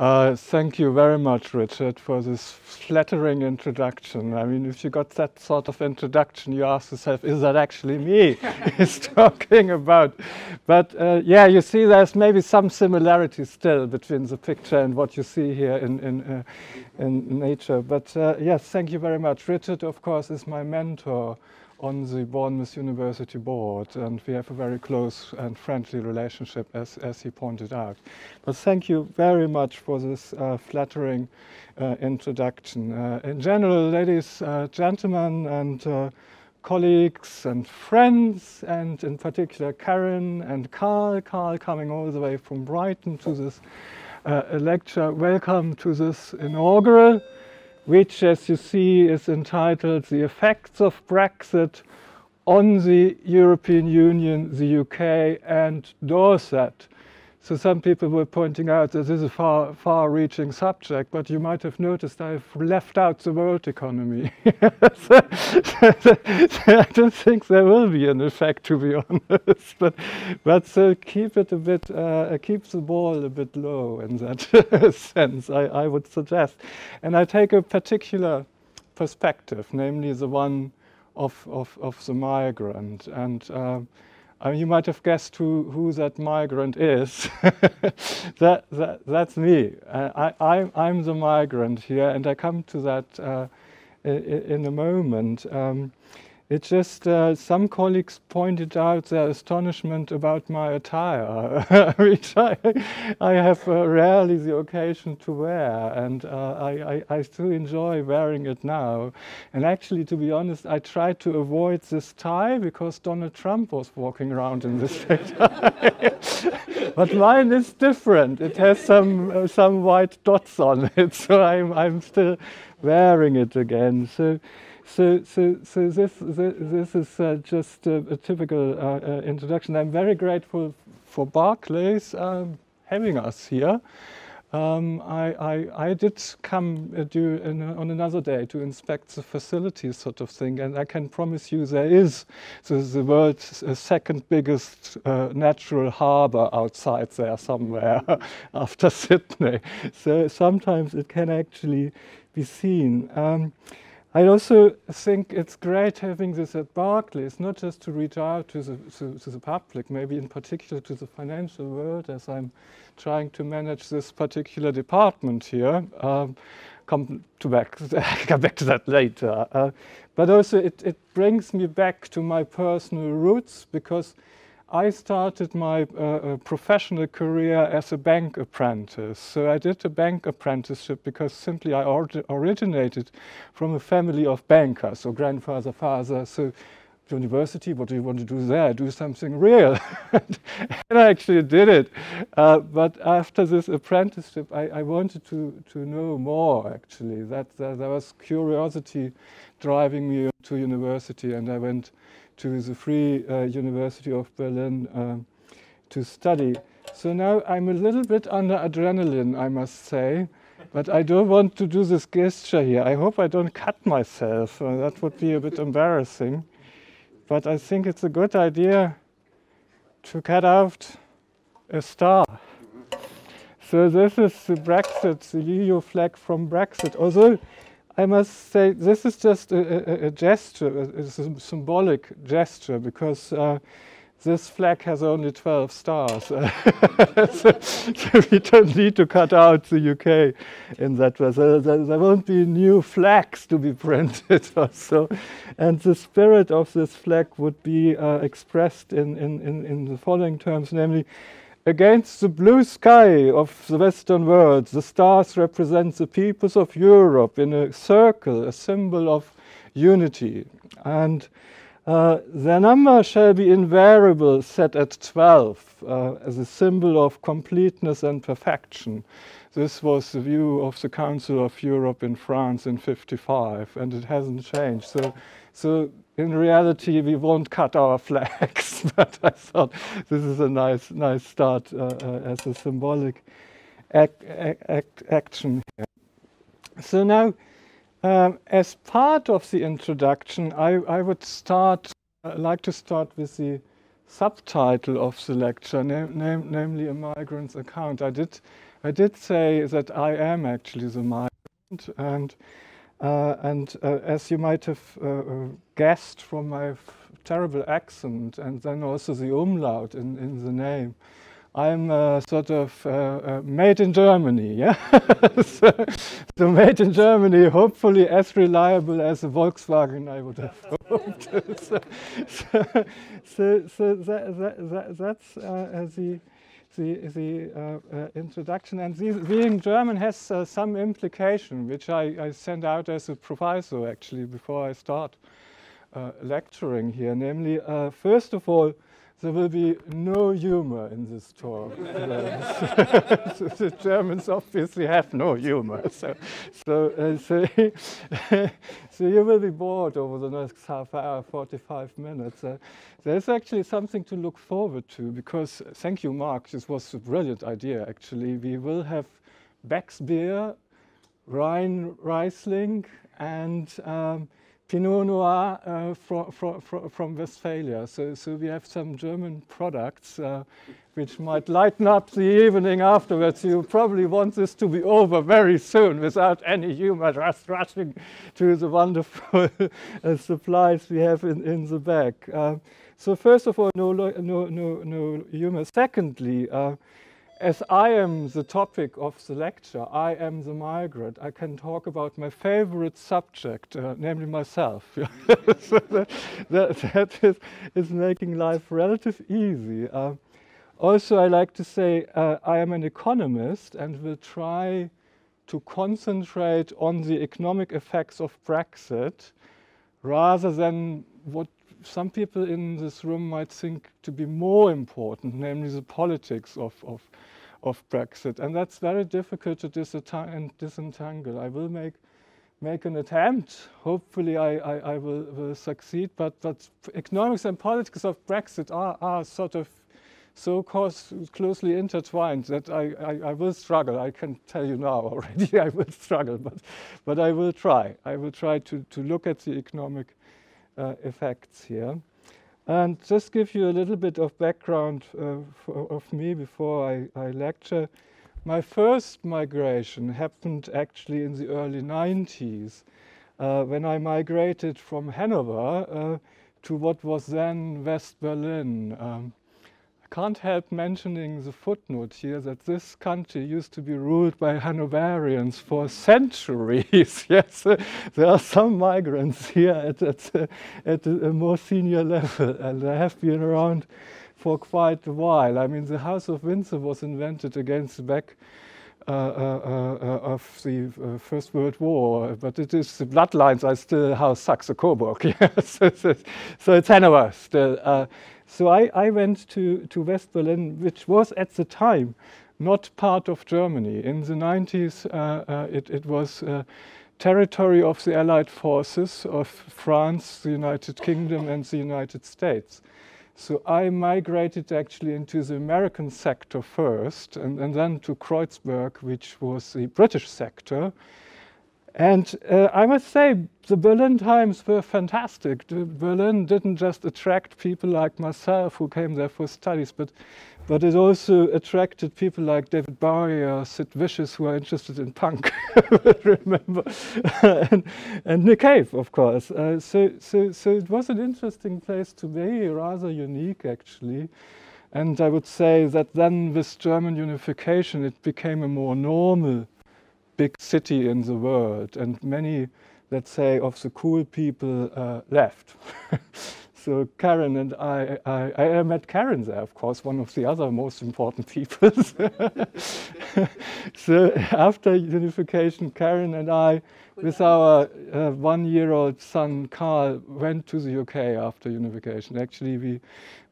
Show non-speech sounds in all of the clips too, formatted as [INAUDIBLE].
Uh, thank you very much, Richard, for this flattering introduction. I mean, if you got that sort of introduction, you ask yourself, is that actually me [LAUGHS] he's talking about? But uh, yeah, you see there's maybe some similarity still between the picture and what you see here in, in, uh, in nature. But uh, yes, thank you very much. Richard, of course, is my mentor on the Bournemouth University board, and we have a very close and friendly relationship, as, as he pointed out. But thank you very much for this uh, flattering uh, introduction. Uh, in general, ladies, uh, gentlemen, and uh, colleagues and friends, and in particular Karen and Carl, Carl coming all the way from Brighton to this uh, lecture. Welcome to this inaugural which, as you see, is entitled The Effects of Brexit on the European Union, the UK, and Dorset. So some people were pointing out that this is a far, far-reaching subject, but you might have noticed I've left out the world economy. so, [LAUGHS] I don't think there will be an effect, to be honest. But, but so keep it a bit, uh, keep the ball a bit low in that [LAUGHS] sense. I, I would suggest, and I take a particular perspective, namely the one of of, of the migrant and. Uh, I mean, you might have guessed who, who that migrant is. [LAUGHS] that, that, that's me. Uh, I, I, am the migrant here, and I come to that uh, in, in, a moment. Um, it's just uh, some colleagues pointed out their astonishment about my attire, [LAUGHS] which I, I have uh, rarely the occasion to wear, and uh, I, I, I, still enjoy wearing it now. And actually, to be honest, I tried to avoid this tie because Donald Trump was walking around in this [LAUGHS] tie. but mine is different. It has some uh, some white dots on it, [LAUGHS] so I'm I'm still wearing it again. So. So, so, so this, this, is uh, just a, a typical uh, uh, introduction. I'm very grateful for Barclays um, having us here. Um, I, I, I, did come uh, in, on another day to inspect the facilities sort of thing, and I can promise you there is the, the world's uh, second biggest uh, natural harbor outside there somewhere [LAUGHS] after Sydney. So sometimes it can actually be seen. Um, I also think it's great having this at Barclays, not just to reach out to the, to, to, the public, maybe in particular to the financial world, as I'm trying to manage this particular department here. Um, come to back, [LAUGHS] come back to that later. Uh, but also it, it brings me back to my personal roots because I started my uh, uh, professional career as a bank apprentice. So I did a bank apprenticeship because simply I or originated from a family of bankers, so grandfather, father. So university, what do you want to do there? Do something real. [LAUGHS] and I actually did it. Uh, but after this apprenticeship, I, I, wanted to, to know more, actually. That, that, there was curiosity driving me to university, and I went to the Free uh, University of Berlin um, to study. So now I'm a little bit under adrenaline, I must say, but I don't want to do this gesture here. I hope I don't cut myself. Uh, that would be a bit embarrassing. But I think it's a good idea to cut out a star. So this is the Brexit, the EU flag from Brexit. Although I must say this is just a, a, a gesture, it's a symbolic gesture because uh, this flag has only 12 stars. [LAUGHS] so, we don't need to cut out the UK in that way. There, there won't be new flags to be printed [LAUGHS] also. And the spirit of this flag would be uh, expressed in, in, in, in the following terms, namely, Against the blue sky of the Western world, the stars represent the peoples of Europe in a circle, a symbol of unity. And uh, their number shall be invariable, set at 12, uh, as a symbol of completeness and perfection. This was the view of the Council of Europe in France in 55, and it hasn't changed. So, so in reality, we won't cut our [LAUGHS] flags, but I thought this is a nice, nice start uh, uh, as a symbolic ac ac action here. So now, um, as part of the introduction, I, I would start, uh, like to start with the subtitle of the lecture, nam nam namely a migrant's account. I did I did say that I am actually the migrant, and uh, and uh, as you might have uh, uh guessed from my terrible accent and then also the umlaut in, in the name, I'm uh, sort of uh, uh, made in Germany, yeah? so, so, made in Germany, hopefully as reliable as a Volkswagen I would have hoped. so, so, so, that, that, that, that's uh, the, the, the uh, uh, introduction. And being German has some implication, which I, I send out as a proviso actually before I start lecturing here. Namely, first of all, there will be no humor in this talk. [LAUGHS] the Germans obviously have no humor. So, so, uh, so, [LAUGHS] so, you will be bored over the next half hour, 45 minutes. Uh, there's actually something to look forward to because, thank you, Mark, this was a brilliant idea, actually. We will have Beck's beer, Rhine Riesling, and um, Pinot Noir uh, from, from, from Westphalia. So, so we have some German products uh, which might lighten up the evening afterwards. You probably want this to be over very soon without any humor just rushing to the wonderful [LAUGHS] uh, supplies we have in, in the back. Uh, so first of all, no, no, no, no humor. Secondly, uh, as I am the topic of the lecture, I am the migrant, I can talk about my favorite subject, uh, namely myself. so [LAUGHS] that, that, that is, is, making life relatively easy. Uh, also, I like to say uh, I am an economist and will try to concentrate on the economic effects of Brexit rather than what some people in this room might think to be more important, namely the politics of, of of Brexit. And that's very difficult to disentangle. I will make make an attempt. Hopefully I, I, I will, will, succeed, but, but economics and politics of Brexit are, are sort of so closely intertwined that I, I, I, will struggle. I can tell you now already [LAUGHS] I will struggle, but, but I will try. I will try to, to look at the economic effects here. And just give you a little bit of background uh, of me before I, I, lecture. My first migration happened actually in the early 90s uh, when I migrated from Hanover uh, to what was then West Berlin. Um, can't help mentioning the footnote here that this country used to be ruled by Hanoverians for centuries. [LAUGHS] yes, uh, there are some migrants here at, at, uh, at a more senior level, and they have been around for quite a while. I mean, the House of Windsor was invented against the back uh, uh, uh, of the uh, First World War, but it is the bloodlines are still House Saxe-Coburg. [LAUGHS] yes, [LAUGHS] so, it's Hanover still. So I, I went to, to West Berlin, which was at the time not part of Germany. In the 90s, uh, uh, it, it, was uh, territory of the Allied forces of France, the United Kingdom, and the United States. So I migrated actually into the American sector first, and, and then to Kreuzberg, which was the British sector. And uh, I must say, the Berlin times were fantastic. Berlin didn't just attract people like myself who came there for studies, but, but it also attracted people like David Bowie or Sid Vicious who are interested in punk, [LAUGHS] remember, [LAUGHS] and, and, Nick Cave, of course. Uh, so, so, so it was an interesting place to be, rather unique actually. And I would say that then with German unification, it became a more normal big city in the world, and many, let's say, of the cool people uh, left. [LAUGHS] so Karen and I, I, I, met Karen there, of course, one of the other most important people. [LAUGHS] so after unification, Karen and I, with our uh, one-year-old son Carl, went to the UK after unification. Actually, we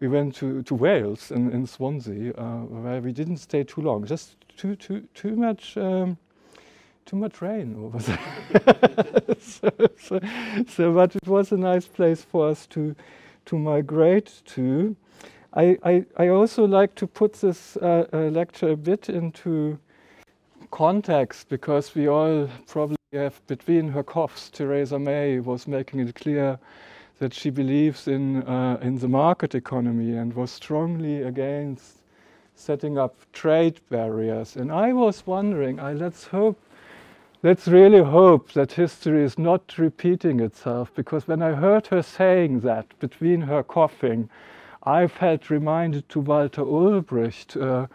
we went to, to Wales in, in Swansea, uh, where we didn't stay too long, just too too too much. Um, too much rain over there. [LAUGHS] so, so, so, but it was a nice place for us to, to migrate to. I, I, I also like to put this uh, uh, lecture a bit into context because we all probably have between her coughs, Theresa May was making it clear that she believes in, uh, in the market economy and was strongly against setting up trade barriers. And I was wondering, I, let's hope, let's really hope that history is not repeating itself, because when I heard her saying that between her coughing, I felt reminded to Walter Ulbricht, uh,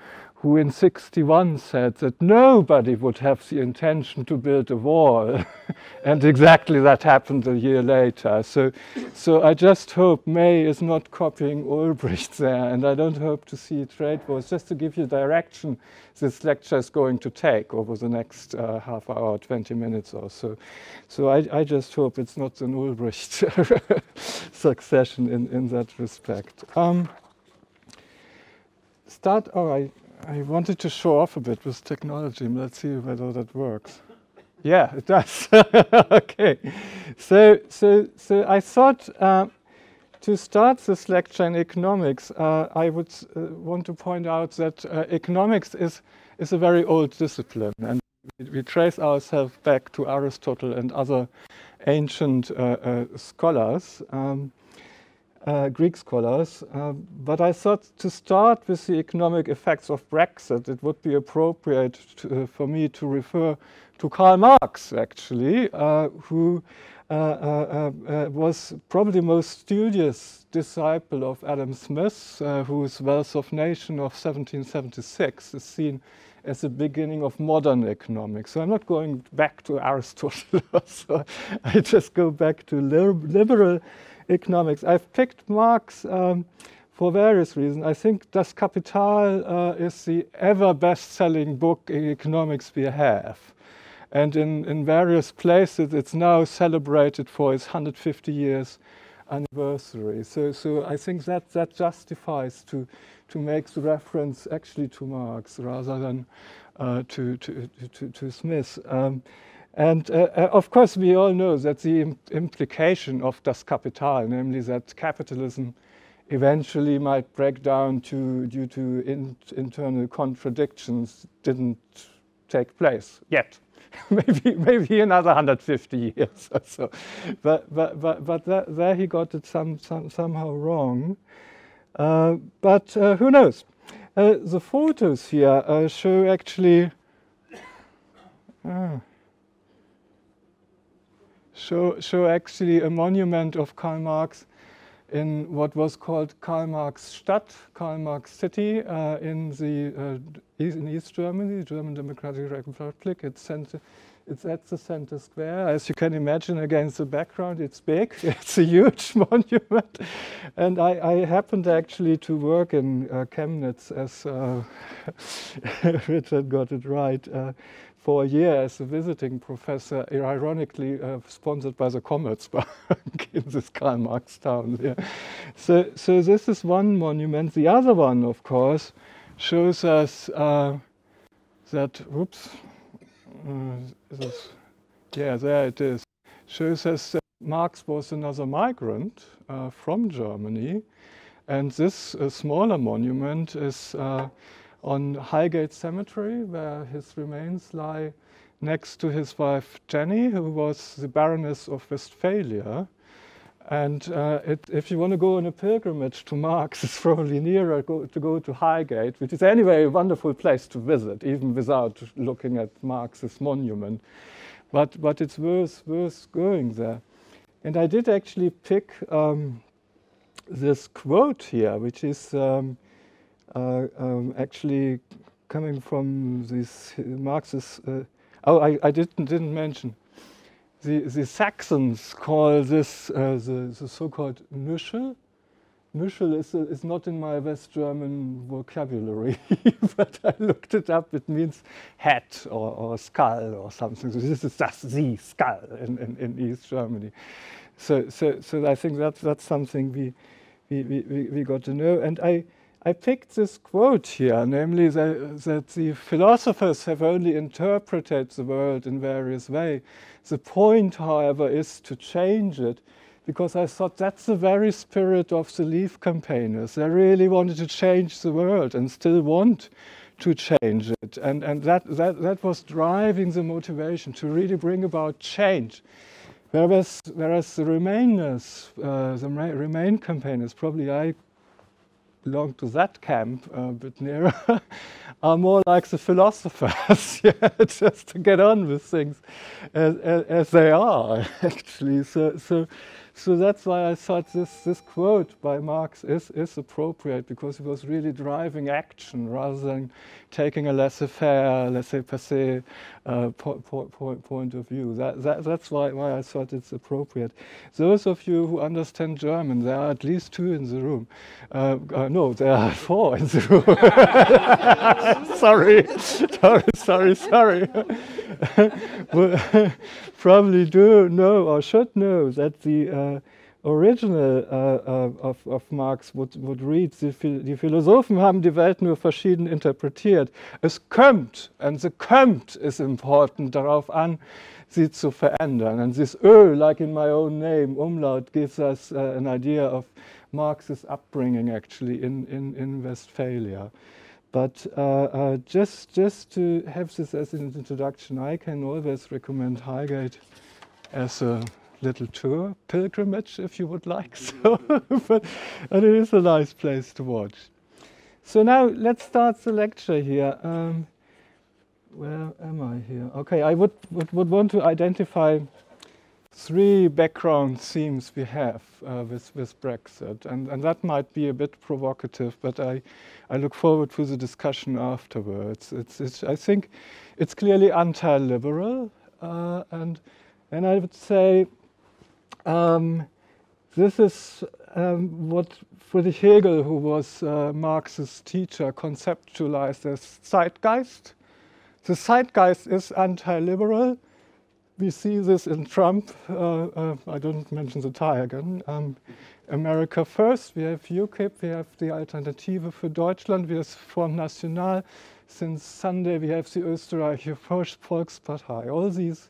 who in 61 said that nobody would have the intention to build a wall. [LAUGHS] and exactly that happened a year later. So, so I just hope May is not copying Ulbricht [LAUGHS] there, and I don't hope to see trade wars, just to give you direction this lecture is going to take over the next uh, half hour, 20 minutes or so. So I, I just hope it's not an Ulbricht [LAUGHS] succession in, in that respect. Um, start, oh, I, I wanted to show off a bit with technology. Let's see whether that works. Yeah, it does. [LAUGHS] okay. So, so, so I thought uh, to start this lecture in economics, uh, I would uh, want to point out that uh, economics is, is a very old discipline. And we, trace ourselves back to Aristotle and other ancient uh, uh, scholars. Um, uh, Greek scholars. Uh, but I thought to start with the economic effects of Brexit, it would be appropriate to, uh, for me to refer to Karl Marx, actually, uh, who uh, uh, was probably the most studious disciple of Adam Smith, whose Wealth of Nation of 1776 is seen as the beginning of modern economics. So I'm not going back to Aristotle, [LAUGHS] so I just go back to liberal economics. I've picked Marx um, for various reasons. I think Das Kapital uh, is the ever best-selling book in economics we have. And in, in various places, it's now celebrated for its 150 years anniversary. So, so I think that, that justifies to, to make the reference actually to Marx rather than uh, to, to, to, to, Smith. Um, and uh, uh, of course, we all know that the Im implication of Das Kapital, namely that capitalism eventually might break down to, due to in internal contradictions, didn't take place yet. [LAUGHS] maybe, maybe another 150 years or so. But, but, but, but that, there he got it some, some, somehow wrong. Uh, but uh, who knows? Uh, the photos here uh, show actually. Show, show actually a monument of Karl Marx in what was called Karl Marx Stadt, Karl Marx City, uh, in the uh, East, in East Germany, the German Democratic Republic. It's, it's at the center square. As you can imagine, against the background, it's big. [LAUGHS] It's a huge [LAUGHS] monument. And I, I, happened actually to work in uh, Chemnitz, as uh, [LAUGHS] Richard got it right, uh, for a year as a visiting professor, ironically uh, sponsored by the Commerzbank in this Karl Marx town. Yeah. So, so this is one monument. The other one, of course, shows us uh, that, whoops, this, yeah, there it is, shows us that Marx was another migrant uh, from Germany. And this uh, smaller monument is uh, on Highgate Cemetery, where his remains lie next to his wife Jenny, who was the Baroness of Westphalia. And uh, it, if you want to go on a pilgrimage to Marx, it's probably nearer go, to go to Highgate, which is anyway a wonderful place to visit, even without looking at Marx's monument. But, but it's worth, worth going there. And I did actually pick um, this quote here, which is um, uh, um, actually coming from this Marxist. Uh, oh, I, I, didn't didn't mention. The, the Saxons call this uh, the, the so-called Nüschel. Nüschel is, is not in my West German vocabulary, [LAUGHS] but I looked it up. It means hat or, or skull or something. So this is just the skull in, in, in East Germany. So, so, so I think that's, that's something we, we, we, we got to know. And I, I picked this quote here, namely that, that, the philosophers have only interpreted the world in various ways. The point, however, is to change it, because I thought that's the very spirit of the Leave campaigners. They really wanted to change the world and still want to change it. And, and that, that, that was driving the motivation to really bring about change. Whereas, whereas the Remainers, uh, the Remain campaigners, probably I belong to that camp a bit nearer are more like the philosophers, [LAUGHS] just to get on with things as, as, as they are, [LAUGHS] actually. So, so so that's why I thought this, this quote by Marx is, is appropriate because he was really driving action rather than taking a laissez-faire, laissez-passer uh, po po po point of view. That, that, that's why, why I thought it's appropriate. Those of you who understand German, there are at least two in the room. Uh, uh, no, there are four in the room. [LAUGHS] sorry, sorry, sorry, sorry. [LAUGHS] [LAUGHS] probably do know or should know that the uh, original uh, uh, of, of, Marx would, would read, die, die, Philosophen haben die Welt nur verschieden interpretiert. Es kommt, and the kommt is important, darauf an, sie zu verändern. And this Ö, like in my own name, umlaut, gives us uh, an idea of Marx's upbringing actually in, in, in Westphalia. But uh, uh, just, just to have this as an introduction, I can always recommend Highgate as a little tour, pilgrimage if you would like so, [LAUGHS] but and it is a nice place to watch. So now let's start the lecture here. Um, where am I here? Okay, I would, would, would want to identify three background themes we have uh, with, with Brexit, and, and that might be a bit provocative, but I, I look forward to the discussion afterwards. It's, it's, I think it's clearly anti-liberal, uh, and, and I would say um, this is um, what Friedrich Hegel, who was uh, Marx's teacher, conceptualized as zeitgeist. The zeitgeist is anti-liberal. We see this in Trump. Uh, uh, I don't mention the tie again. Um, America first. We have UKIP. We have the Alternative für Deutschland. We have Front National. Since Sunday, we have the Österreichische Volkspartei. All these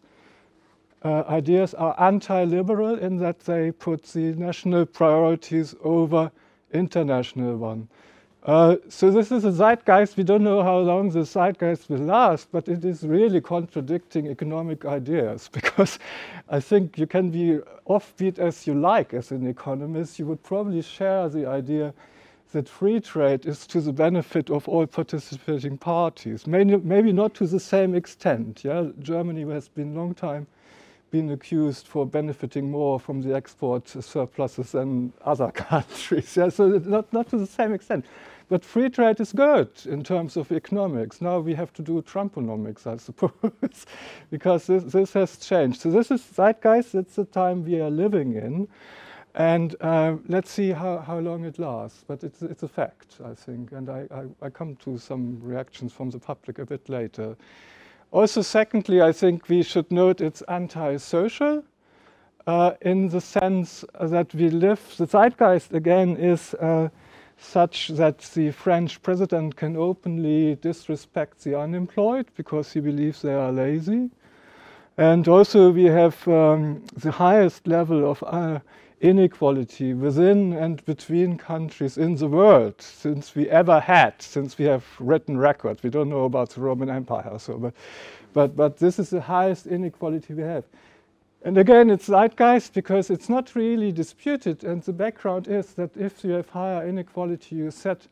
uh, ideas are anti-liberal in that they put the national priorities over international one. Uh, so this is a zeitgeist. We don't know how long the zeitgeist will last, but it is really contradicting economic ideas [LAUGHS] because I think you can be offbeat as you like as an economist. You would probably share the idea that free trade is to the benefit of all participating parties. Maybe, maybe not to the same extent. Yeah? Germany has been a long time been accused for benefiting more from the export surpluses than other [LAUGHS] countries. Yeah, so not, not to the same extent. But free trade is good in terms of economics. Now we have to do Trumponomics, I [LAUGHS] suppose, because this, this, has changed. So this is zeitgeist, it's the time we are living in. And uh, let's see how, how long it lasts. But it's, it's a fact, I think. And I, I, I come to some reactions from the public a bit later. Also, secondly, I think we should note it's anti-social uh, in the sense that we live, the zeitgeist again is uh, such that the French president can openly disrespect the unemployed because he believes they are lazy. And also we have um, the highest level of uh, inequality within and between countries in the world since we ever had, since we have written records. We don't know about the Roman Empire, so but, but, but this is the highest inequality we have. And again, it's zeitgeist because it's not really disputed. And the background is that if you have higher inequality, you set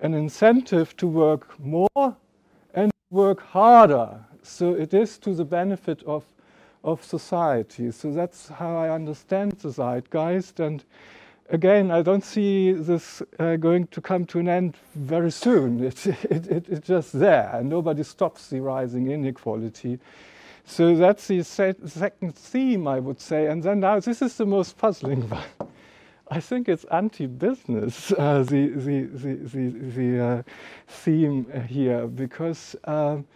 an incentive to work more and work harder. So it is to the benefit of of society. So that's how I understand the zeitgeist. And again, I don't see this uh, going to come to an end very soon. It, it, it, it's just there, and nobody stops the rising inequality. So that's the se second theme, I would say. And then now, this is the most puzzling [LAUGHS] one. I think it's anti-business, uh, the, the, the, the, the uh, theme here, because um,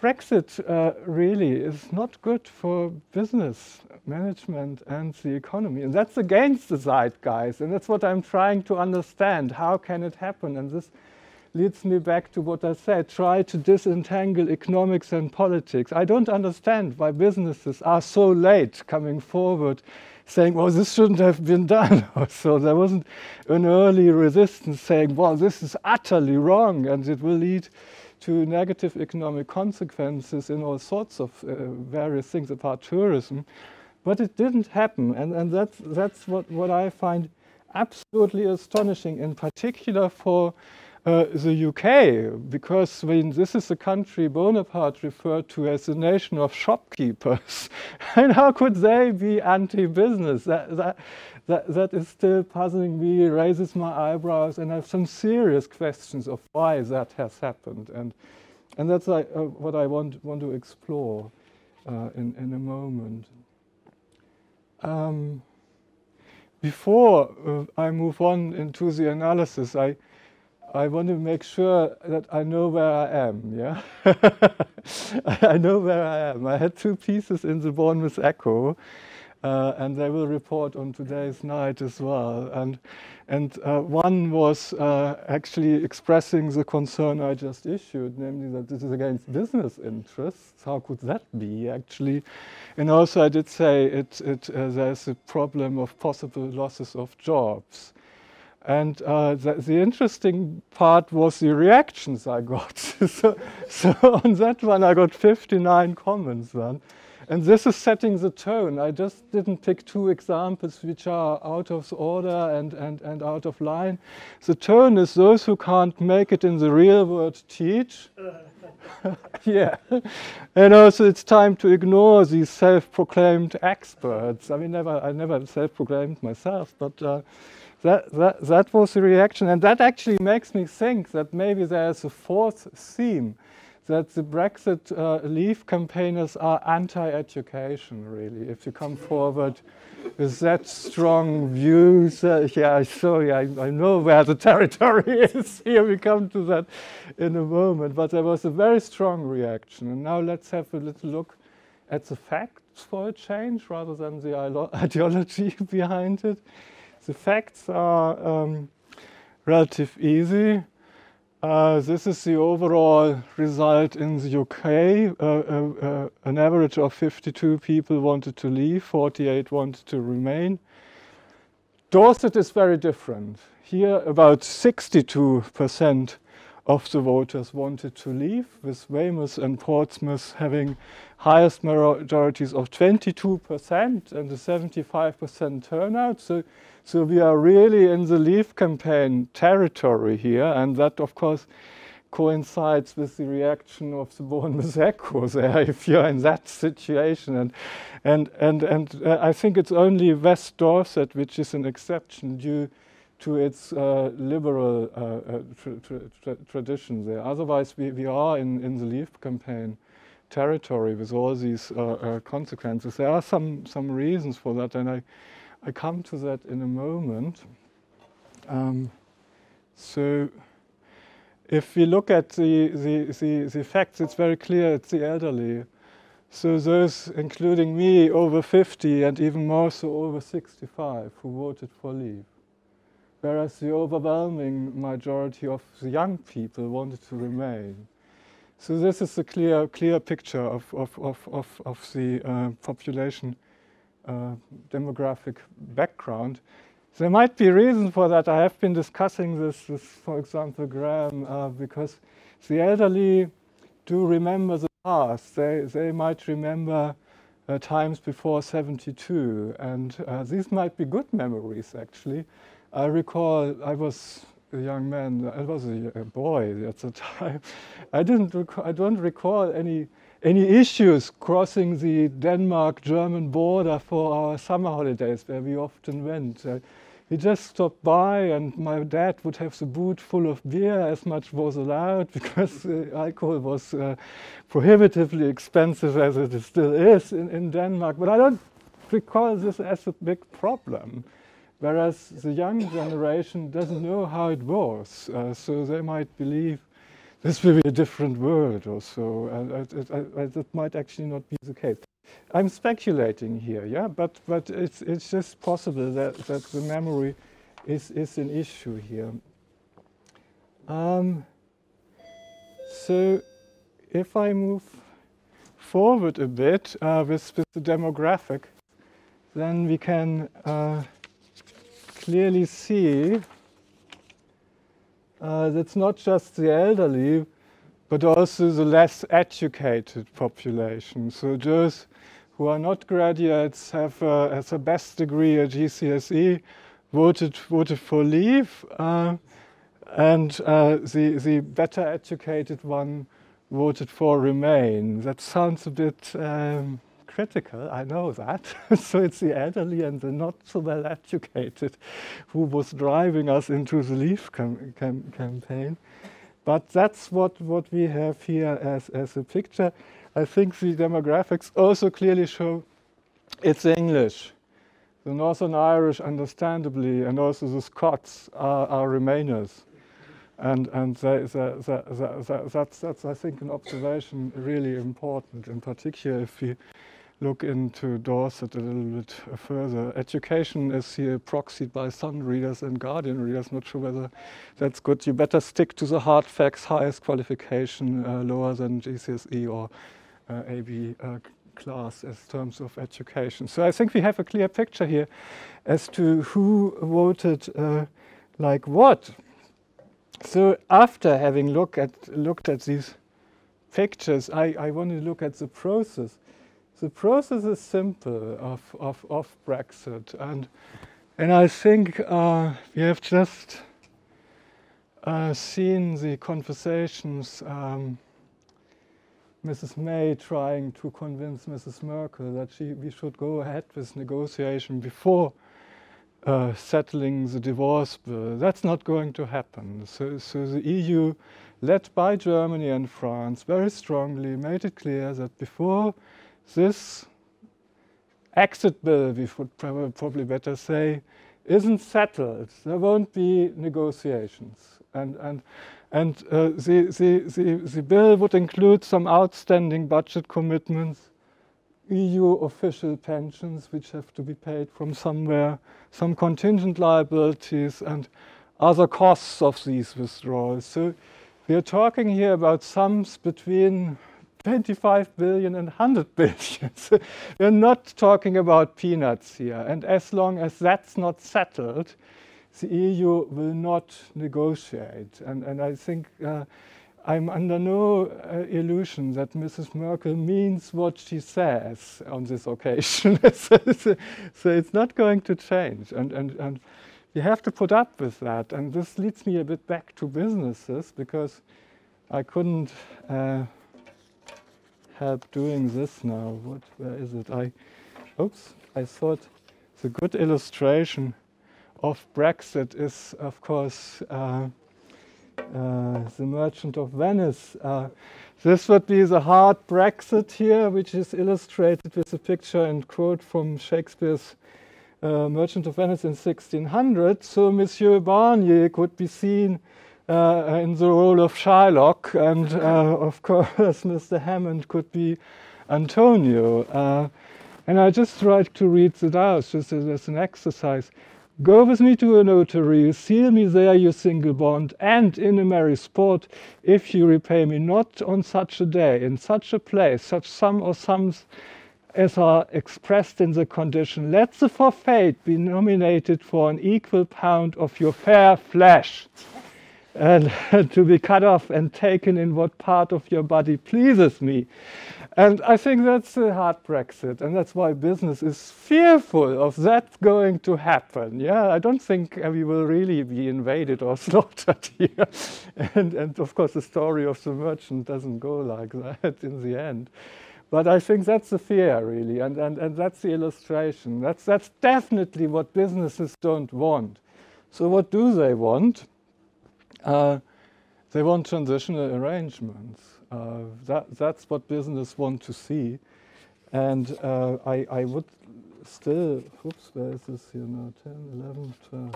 Brexit uh, really is not good for business management and the economy. And that's against the zeitgeist. And that's what I'm trying to understand. How can it happen? And this leads me back to what I said. Try to disentangle economics and politics. I don't understand why businesses are so late coming forward saying, well, this shouldn't have been done. [LAUGHS] so there wasn't an early resistance saying, well, this is utterly wrong and it will lead to negative economic consequences in all sorts of uh, various things apart tourism. But it didn't happen, and, and that's, that's what, what I find absolutely astonishing, in particular for uh, the UK, because when this is a country Bonaparte referred to as the nation of shopkeepers. [LAUGHS] and how could they be anti-business? That, that, that, that is still puzzling me, raises my eyebrows, and I have some serious questions of why that has happened. And, and that's uh, what I want, want to explore uh, in, in a moment. Um, before uh, I move on into the analysis, I, I want to make sure that I know where I am, yeah? [LAUGHS] I know where I am. I had two pieces in the Bournemouth Echo, uh, and they will report on today's night as well. And, and uh, one was uh, actually expressing the concern I just issued, namely that this is against business interests. How could that be, actually? And also I did say it, it, uh, there's a problem of possible losses of jobs. And uh, the, the, interesting part was the reactions I got. [LAUGHS] so, so, on that one, I got 59 comments then. And this is setting the tone. I just didn't pick two examples which are out of order and, and, and out of line. The tone is those who can't make it in the real world teach. [LAUGHS] yeah. And also it's time to ignore these self-proclaimed experts. I mean, never, I never self-proclaimed myself, but uh, that, that, that was the reaction. And that actually makes me think that maybe there's a fourth theme, that the Brexit uh, Leave campaigners are anti-education, really. If you come forward with that strong views, uh, yeah, sorry, I, I know where the [LAUGHS] territory is. Here we come to that in a moment. But there was a very strong reaction. And now let's have a little look at the facts for a change rather than the [LAUGHS] ideology behind it. The facts are um, relative easy. Uh, this is the overall result in the UK. Uh, uh, uh, an average of 52 people wanted to leave, 48 wanted to remain. Dorset is very different. Here, about 62% of the voters wanted to leave, with Weymouth and Portsmouth having highest majorities of 22% and a 75% turnout. So so we are really in the Leave campaign territory here, and that, of course, coincides with the reaction of the Bournemouth [LAUGHS] Echo there, if you're in that situation. And, and, and, and uh, I think it's only West Dorset which is an exception due to its uh, liberal uh, uh tra tra tradition there. Otherwise, we, we are in, in the Leave campaign territory with all these uh, consequences. There are some, some reasons for that, and I I come to that in a moment. Um, so if we look at the, the, the, the, facts, it's very clear it's the elderly. So those, including me, over 50 and even more so over 65 who voted for leave. Whereas the overwhelming majority of the young people wanted to remain. So this is a clear, clear picture of, of, of, of, of the uh, population uh, demographic background. There might be reasons for that. I have been discussing this with, for example, Graham, uh, because the elderly do remember the past. They, they might remember uh, times before 72, and uh, these might be good memories, actually. I recall I was a young man, I was a, a boy at the time. [LAUGHS] I, didn't I don't recall any any issues crossing the Denmark-German border for our summer holidays, where we often went. Uh, we just stopped by, and my dad would have the boot full of beer, as much was allowed, [LAUGHS] because uh, alcohol was uh, prohibitively expensive, as it still is in, in Denmark. But I don't recall this as a big problem. Whereas the young generation doesn't know how it was, uh, so they might believe this will be a different world or so. And that might actually not be the case. I'm speculating here, yeah, but, but it's, it's just possible that, that the memory is, is an issue here. Um, so if I move forward a bit uh, with, with the demographic, then we can uh, clearly see uh, that's not just the elderly, but also the less educated population. So those who are not graduates have uh, as a best degree a GCSE voted voted for leave, uh, and uh, the the better educated one voted for remain. That sounds a bit um, critical, I know that. [LAUGHS] so it's the elderly and the not so well educated who was driving us into the Leave cam cam campaign. But that's what, what we have here as, as a picture. I think the demographics also clearly show it's English. The Northern Irish, understandably, and also the Scots are, are Remainers. And, and they, they, they, that's, that's, I think, an observation really important, in particular if we look into Dorset a little bit further. Education is here proxied by Sun readers and Guardian readers. Not sure whether that's good. You better stick to the hard facts, highest qualification, uh, lower than GCSE or uh, AB uh, class as terms of education. So I think we have a clear picture here as to who voted uh, like what. So after having look at, looked at these pictures, I, I want to look at the process. The process is simple of, of, of Brexit. And, and I think uh, we have just uh, seen the conversations um, Mrs. May trying to convince Mrs. Merkel that she, we should go ahead with negotiation before uh, settling the divorce bill. That's not going to happen. So, so the EU, led by Germany and France, very strongly made it clear that before this exit bill, we should probably better say, isn't settled, there won't be negotiations. And, and, and uh, the, the, the, the bill would include some outstanding budget commitments EU official pensions, which have to be paid from somewhere, some contingent liabilities, and other costs of these withdrawals. So we are talking here about sums between 25 billion and 100 billion. [LAUGHS] so we're not talking about peanuts here. And as long as that's not settled, the EU will not negotiate. And, and I think uh, I'm under no uh, illusion that Mrs. Merkel means what she says on this occasion. [LAUGHS] so, so, it's not going to change. And, and, and we have to put up with that. And this leads me a bit back to businesses because I couldn't uh, help doing this now. What, where is it? I, oops, I thought the good illustration of Brexit is, of course, uh, uh, the Merchant of Venice. Uh, this would be the hard Brexit here, which is illustrated with a picture and quote from Shakespeare's uh, Merchant of Venice in 1600. So Monsieur Barnier could be seen uh, in the role of Shylock, and uh, of [LAUGHS] course Mr. Hammond could be Antonio. Uh, and I just tried to read it out just as an exercise. Go with me to a notary, seal me there your single bond, and in a merry sport, if you repay me not on such a day, in such a place, such sum or sums as are expressed in the condition, let the forfeit be nominated for an equal pound of your fair flesh, and [LAUGHS] to be cut off and taken in what part of your body pleases me. And I think that's a hard Brexit, and that's why business is fearful of that going to happen. Yeah, I don't think we will really be invaded or [LAUGHS] slaughtered here. and, and of course, the story of the merchant doesn't go like that in the end. But I think that's the fear, really, and, and, and that's the illustration. That's, that's definitely what businesses don't want. So, what do they want? Uh, they want transitional arrangements. Uh, that, that's what business want to see. And uh, I, I would still, oops, where is this here now? 10, 11, 12.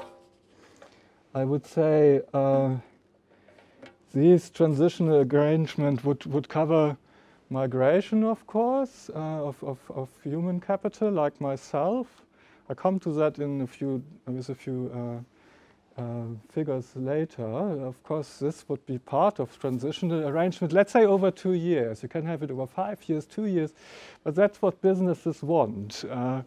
I would say uh, these transitional arrangement would, would cover migration, of course, uh, of, of, of, human capital like myself. I come to that in a few, with a few uh, figures later. Of course, this would be part of transitional arrangement, let's say over two years. You can have it over five years, two years, but that's what businesses want. Uh,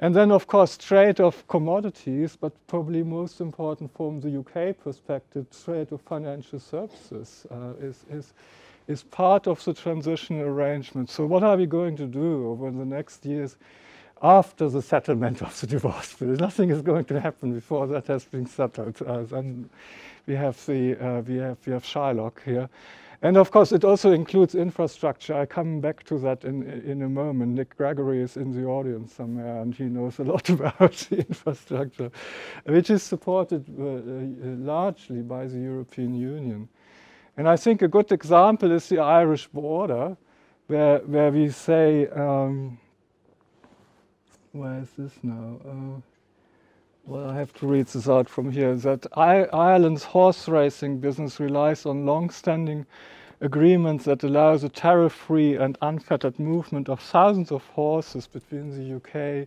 and then, of course, trade of commodities, but probably most important from the UK perspective, trade of financial services uh, is, is, is part of the transitional arrangement. So what are we going to do over the next years? After the settlement of the divorce bill. Nothing is going to happen before that has been settled. Uh, then we have the uh, we have we have Shylock here, and of course it also includes infrastructure. I come back to that in in a moment. Nick Gregory is in the audience somewhere, and he knows a lot [LAUGHS] about the infrastructure, which is supported uh, uh, largely by the European Union. And I think a good example is the Irish border, where where we say. Um, where is this now? Uh, well, I have to read this out from here. That I Ireland's horse racing business relies on long-standing agreements that allow the tariff-free and unfettered movement of thousands of horses between the UK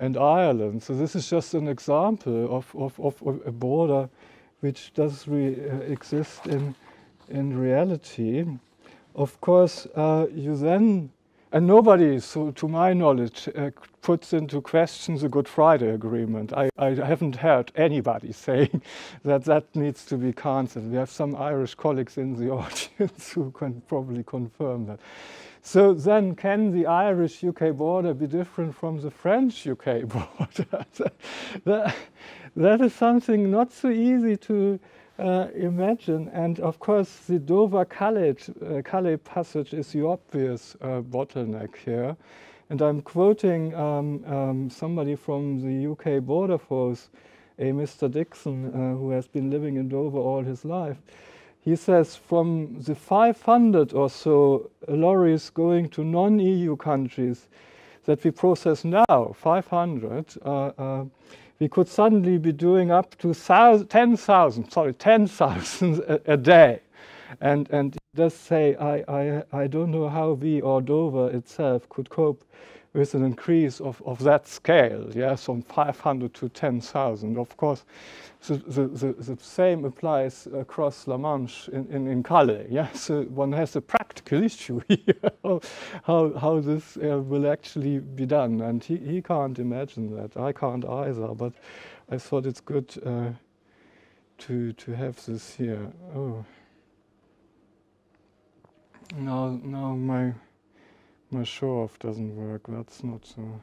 and Ireland. So this is just an example of, of, of, a border which does re, uh, exist in, in reality. Of course, uh, you then and nobody, so to my knowledge, uh, puts into question the Good Friday Agreement. I, I, haven't heard anybody [LAUGHS] saying that that needs to be cancelled. We have some Irish colleagues in the [LAUGHS] audience who can probably confirm that. So then, can the Irish UK border be different from the French UK [LAUGHS] border? that, that is something not so easy to uh, imagine. And of course, the Dover Calais, uh, Calais passage is the obvious uh, bottleneck here. And I'm quoting um, um, somebody from the UK Border Force, a Mr. Dixon, uh, who has been living in Dover all his life. He says from the 500 or so lorries going to non EU countries that we process now, 500, uh, uh, we could suddenly be doing up to 10,000, sorry, 10,000 [LAUGHS] a, a, day. And, and does say, I, I, I don't know how we or Dover itself could cope with an increase of, of that scale, yes, from 500 to 10,000. Of course, the, the, the, the, same applies across La Manche in, in, in Calais. Yeah? [LAUGHS] So one has a practical [LAUGHS] issue here, how, how, how this uh, will actually be done. And he, he can't imagine that. I can't either, but I thought it's good uh, to, to have this here. Oh. Now, now my, my show off doesn't work. That's not so.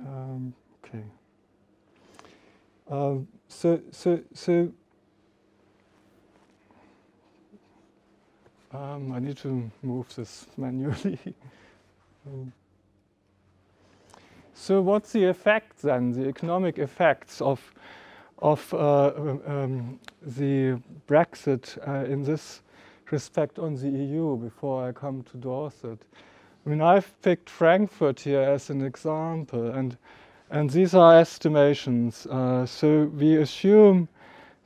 Um, okay. Um, so, so, so um, I need to move this [LAUGHS] manually. um, so, what's the effect then? The economic effects of of uh, um, the Brexit uh, in this respect on the EU before I come to Dorset. I mean, I've picked Frankfurt here as an example, and and these are estimations. Uh, so we assume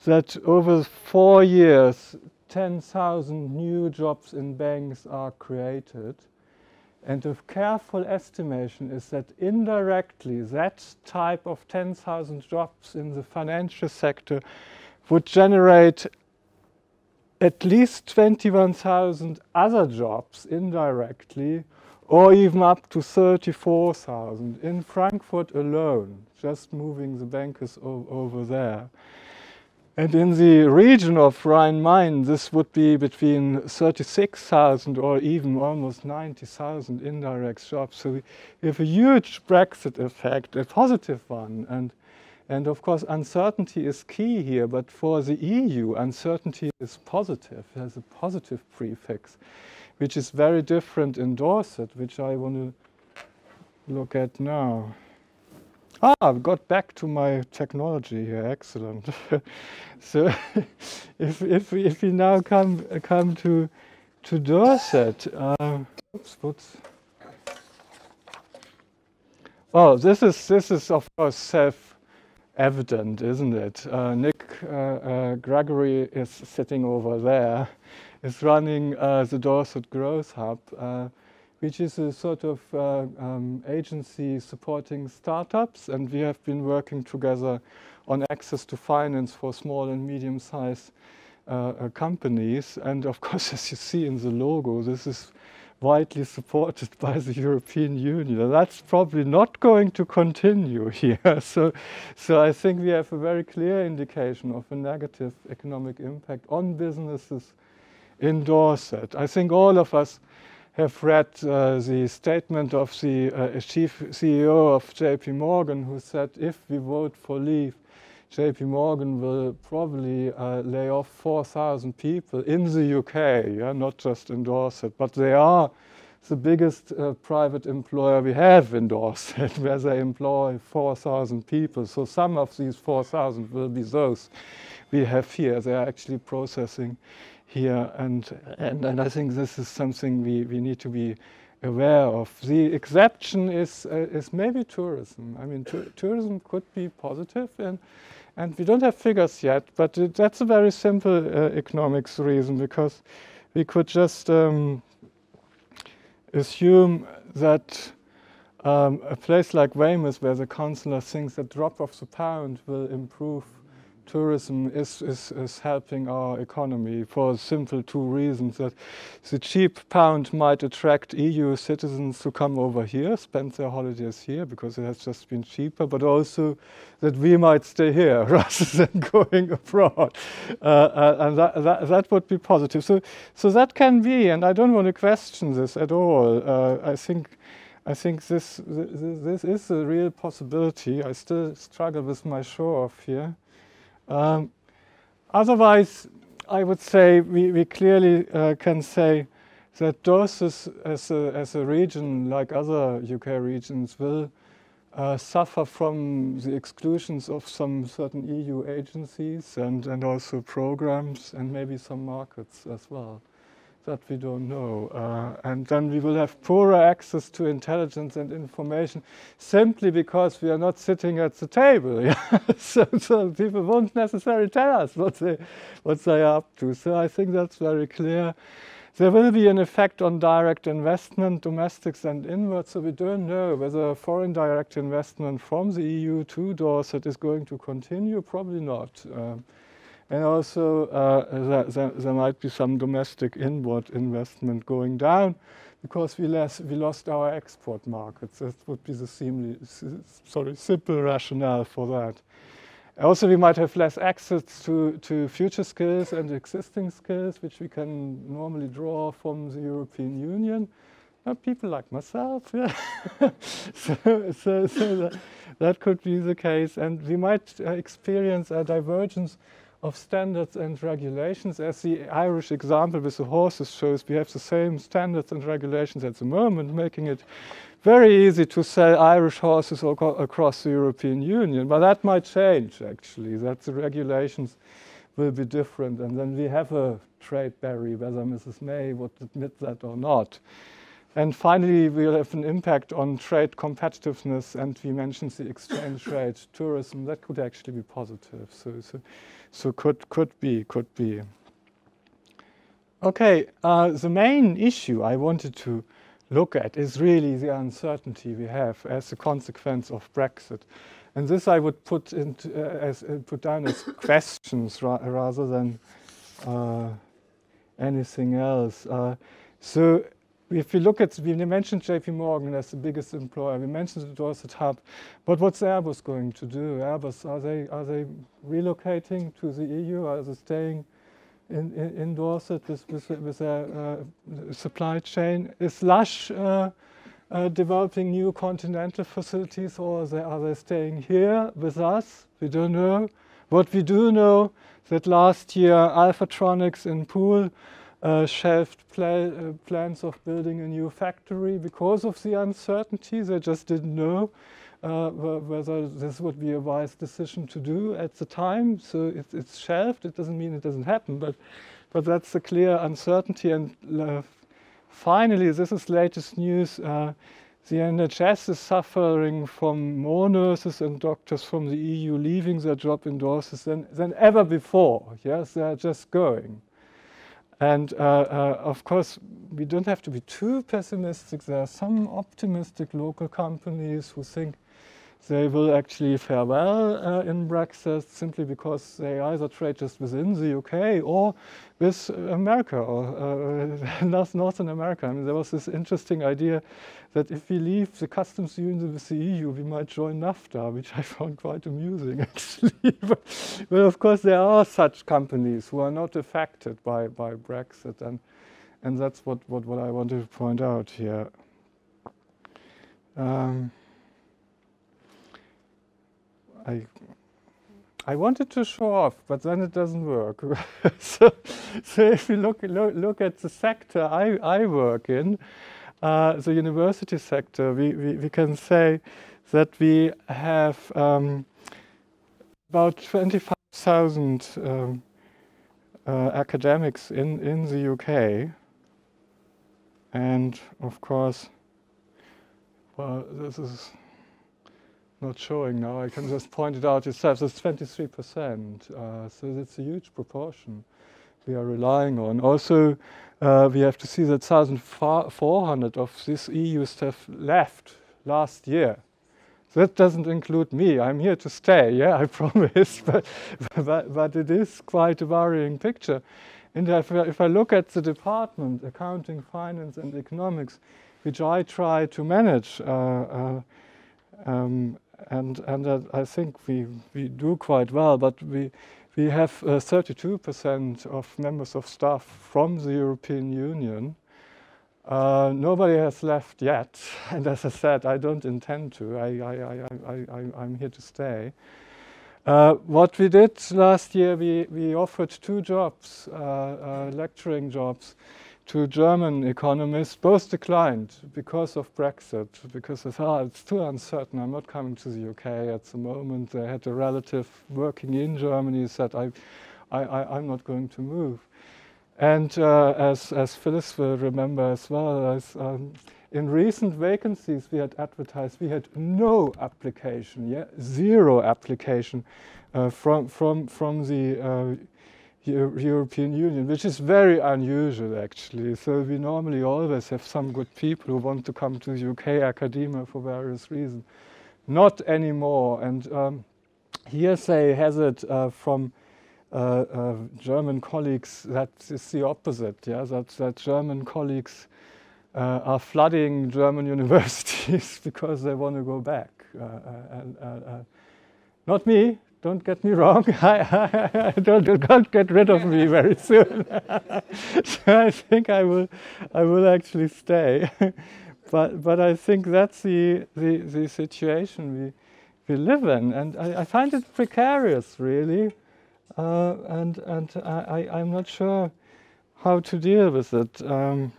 that over four years, 10,000 new jobs in banks are created. And a careful estimation is that indirectly, that type of 10,000 jobs in the financial sector would generate at least 21,000 other jobs indirectly or even up to 34,000 in Frankfurt alone, just moving the bankers over there. And in the region of Rhine-Main, this would be between 36,000 or even almost 90,000 indirect jobs. So we have a huge Brexit effect, a positive one. And, and of course, uncertainty is key here. But for the EU, uncertainty is positive, it has a positive prefix which is very different in Dorset, which I want to look at now. Ah, I've got back to my technology here. Excellent. [LAUGHS] so, [LAUGHS] if if we, if we now come come to to Dorset, uh, oops, whoops. Oh, this is this is of course self-evident, isn't it? Uh, Nick uh, uh Gregory is sitting over there, is running uh, the Dorset Growth Hub, which is a sort of um, agency supporting startups. And we have been working together on access to finance for small and medium-sized companies. And of [LAUGHS] course, as you see in the logo, this is widely supported by the European Union. That's probably not going to continue [LAUGHS] here. so, so I think we have a very clear indication of a negative economic impact on businesses in Dorset. I think all of us have read uh, the statement of the uh, chief CEO of JP Morgan, who said if we vote for leave, JP Morgan will probably uh, lay off 4,000 people in the UK, yeah, not just in Dorset, but they are the biggest uh, private employer we have in Dorset, [LAUGHS] where they employ 4,000 people. So some of these 4,000 will be those we have here. They are actually processing here, and, and, and I think this is something we, we need to be aware of. The exception is, uh, is maybe tourism. I mean, tourism could be positive, and, and we don't have figures yet, but it, that's a very simple uh, economics reason because we could just um, assume that um, a place like Weymouth, where the councillor thinks that drop of the pound will improve tourism, is, is, is helping our economy for simple two reasons. That the cheap pound might attract EU citizens to come over here, spend their holidays here because it has just been cheaper, but also that we might stay here [LAUGHS] rather than going abroad. Uh, uh, and that, that, that, would be positive. So, so that can be, and I don't want to question this at all. Uh, I think I think this, this, this is a real possibility. I still struggle with my show off here. Um, otherwise, I would say we, we clearly uh, can say that Dorset as a, as a region, like other UK regions, will uh, suffer from the exclusions of some certain EU agencies and, and also programs and maybe some markets as well that we don't know. Uh, and then we will have poorer access to intelligence and information simply because we are not sitting at the table. [LAUGHS] so, so, people won't necessarily tell us what they, what they are up to. So I think that's very clear. There will be an effect on direct investment, domestics and inwards, so we don't know whether foreign direct investment from the EU to Dorset is going to continue, probably not. Um, and also, uh, there, there, might be some domestic inward investment going down because we, less, we lost our export markets. That would be the seemly, sorry, simple rationale for that. Also, we might have less access to, to future skills and existing skills, which we can normally draw from the European Union. People like myself, yeah. [LAUGHS] so, so, so that, that, could be the case. And we might uh, experience a divergence of standards and regulations. As the Irish example with the horses shows, we have the same standards and regulations at the moment, making it very easy to sell Irish horses across the European Union. But that might change, actually, that the regulations will be different. And then we have a trade barrier, whether Mrs. May would admit that or not. And finally, we'll have an impact on trade competitiveness, and we mentioned the exchange rate, tourism, that could actually be positive. So, so so could, could be, could be. Okay, uh, the main issue I wanted to look at is really the uncertainty we have as a consequence of Brexit. And this I would put, into, uh, as, uh, put down as [COUGHS] questions ra rather than uh, anything else. Uh, so if we look at, we mentioned JP Morgan as the biggest employer, we mentioned the Dorset Hub, but what's Airbus going to do? Airbus, are they, are they relocating to the EU? Are they staying in, in, in Dorset with, with, with their uh, supply chain? Is Lush uh, uh, developing new continental facilities or are they, are they staying here with us? We don't know. What we do know that last year Alphatronics in Poole uh, shelved pla uh, plans of building a new factory because of the uncertainty. They just didn't know uh, whether this would be a wise decision to do at the time. So it, it's shelved. It doesn't mean it doesn't happen, but but that's a clear uncertainty. And uh, finally, this is latest news. The NHS is suffering from more nurses and doctors from the EU leaving their job in Dorset than, than ever before. Yes, they are just going. And uh, uh, of course, we don't have to be too pessimistic. There are some optimistic local companies who think they will actually fare well uh, in Brexit simply because they either trade just within the UK or with America or uh, [LAUGHS] North, Northern America. I mean, there was this interesting idea that if we leave the customs union with the EU, we might join NAFTA, which I found quite amusing [LAUGHS] actually. but, but, of course, there are such companies who are not affected by, by Brexit. And, And that's what, what, what I wanted to point out here. Um, I I wanted to show off, but then it doesn't work. [LAUGHS] so, so if you look, look, look at the sector I, I work in, uh, the university sector, we, we, we, can say that we have um, about 25,000 um, uh, academics in, in the UK. And of course, well, this is not showing now. I can just point it out yourself. It's 23%. Uh, so it's a huge proportion we are relying on. Also, uh, we have to see that 1,400 of this EU staff left last year. So that doesn't include me. I'm here to stay, yeah, I [LAUGHS] promise. but, but, but, it is quite a worrying picture. And if, if I look at the department, accounting, finance, and economics, which I try to manage, uh, uh um, and and uh, I think we we do quite well. But we we have 32% uh, of members of staff from the European Union. Uh, nobody has left yet, [LAUGHS] and as I said, I don't intend to. I, I, I, I, am here to stay. Uh, what we did last year, we, we offered two jobs, uh, uh lecturing jobs, to German economists, both declined because of Brexit, because they thought it's too uncertain, I'm not coming to the UK at the moment. They had a relative working in Germany who said, I, I, I, am not going to move. And uh, as, as Phyllis will remember as well, as, um, in recent vacancies we had advertised, we had no application, yeah, zero application uh, from, from, from the uh, European Union, which is very unusual actually. So we normally always have some good people who want to come to the UK academia for various reasons. Not anymore. And um, hearsay has it uh, from uh, uh, German colleagues that is the opposite. Yeah, that, that German colleagues uh, are flooding German [LAUGHS] universities because they want to go back. Uh, uh, and, not me, don't get me wrong, [LAUGHS] I, I, don't, you can't get rid of me very soon. [LAUGHS] so I think I will, I will actually stay. [LAUGHS] but, but I think that's the, the, the situation we, we live in. And I, I find it precarious, really. Uh, and and I, I, am not sure how to deal with it. Um,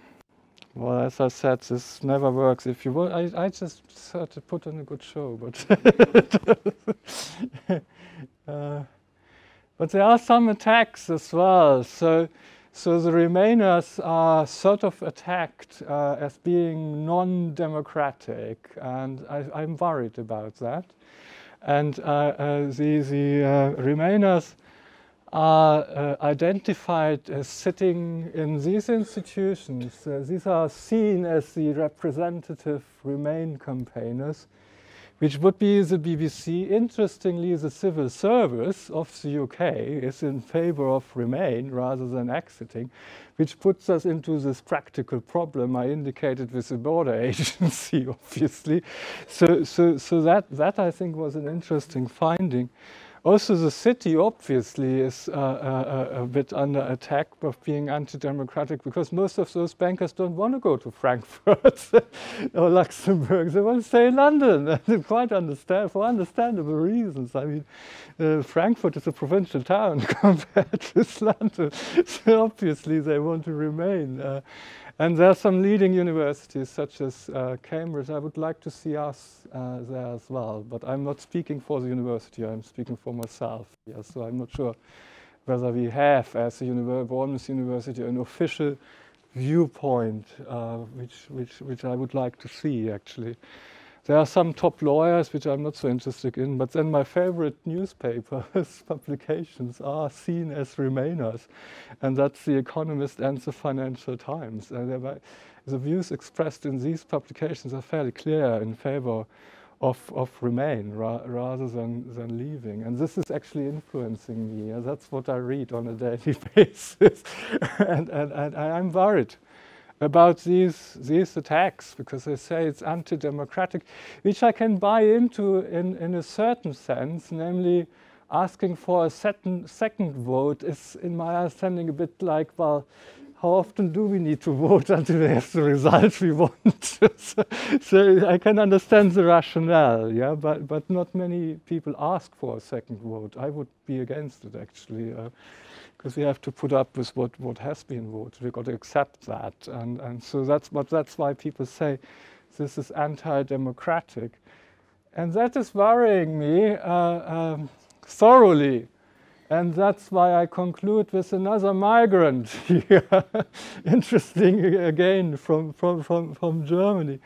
well, as I said, this never works. If you want, I, I just had to put on a good show, but uh, but there are some attacks as well. So, so the Remainers are sort of attacked uh, as being non-democratic, and I, am worried about that. And uh, uh the, the uh, Remainers are uh, identified as sitting in these institutions. These are seen as the representative Remain campaigners, which would be the BBC. Interestingly, the civil service of the UK is in favor of Remain rather than exiting, which puts us into this practical problem I indicated with the border [LAUGHS] agency, obviously. So, so, so that, that I think was an interesting finding. Also, the city obviously is uh, uh, uh, a bit under attack of being anti-democratic because most of those bankers don't want to go to Frankfurt [LAUGHS] or Luxembourg. They want to stay in London, [LAUGHS] quite understand for understandable reasons. I mean, uh, Frankfurt is a provincial town [LAUGHS] compared to London, so obviously they want to remain. And there are some leading universities such as uh, Cambridge. I would like to see us uh, there as well, but I'm not speaking for the university, I'm speaking for myself. Yeah, so I'm not sure whether we have, as a Univers Bournemouth University, an official viewpoint, uh, which, which, which I would like to see actually. There are some top lawyers which I'm not so interested in, but then my favorite newspapers, [LAUGHS] publications are seen as Remainers, and that's The Economist and The Financial Times. And the views expressed in these publications are fairly clear in favor of, of Remain ra rather than, than leaving. And this is actually influencing me. That's what I read on a daily [LAUGHS] basis. and, and, and I'm worried about these, these attacks because they say it's anti-democratic, which I can buy into in, in a certain sense, namely asking for a second, second vote is, in my understanding, a bit like, well, how often do we need to vote until we have the result we want? [LAUGHS] so, so, I can understand the rationale, yeah, but, but not many people ask for a second vote. I would be against it actually, uh, because we have to put up with what, what has been voted. We've got to accept that, and, and so that's but that's why people say this is anti-democratic, and that is worrying me uh, um, thoroughly. And that's why I conclude with another migrant [LAUGHS] here, interesting again from, from, from, from Germany,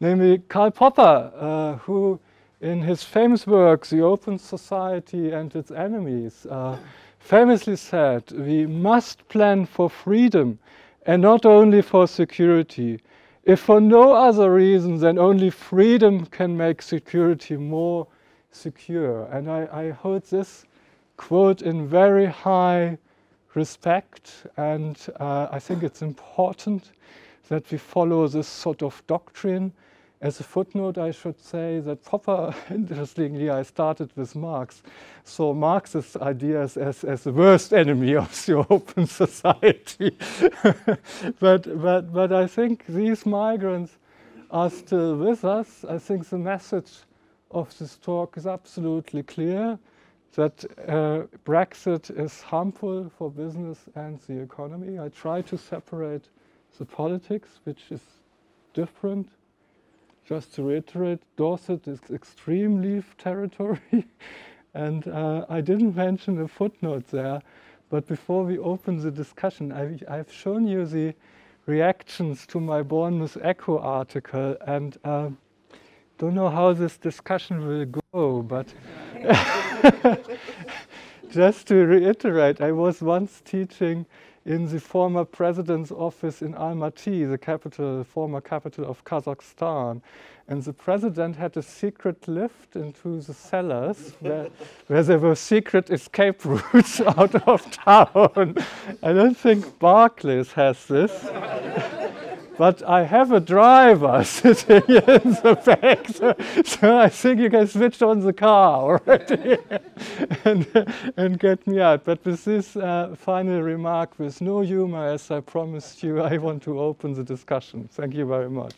namely Karl Popper, uh, who in his famous work, The Open Society and Its Enemies, uh, famously said, we must plan for freedom and not only for security. If for no other reason than only freedom can make security more secure. And I, I hold this quote in very high respect, and uh, I think it's important that we follow this sort of doctrine. As a footnote, I should say that Popper, [LAUGHS] interestingly, I started with Marx, saw Marx's ideas as, as the worst enemy of the [LAUGHS] open society. [LAUGHS] but, but, but I think these migrants are still with us. I think the message of this talk is absolutely clear that uh, Brexit is harmful for business and the economy. I try to separate the politics, which is different. Just to reiterate, Dorset is extreme leave territory. [LAUGHS] and uh, I didn't mention a footnote there, but before we open the discussion, I've, I've shown you the reactions to my Bournemouth Echo article, and uh, don't know how this discussion will go, but [LAUGHS] just to reiterate, I was once teaching in the former president's office in Almaty, the capital, former capital of Kazakhstan. And the president had a secret lift into the cellars [LAUGHS] where, where there were secret escape routes [LAUGHS] out of town. I don't think Barclays has this [LAUGHS] but I have a driver [LAUGHS] sitting in the back, so, so, I think you can switch on the car already [LAUGHS] and, and get me out. But with this uh, final remark, with no humor, as I promised you, I want to open the discussion. Thank you very much.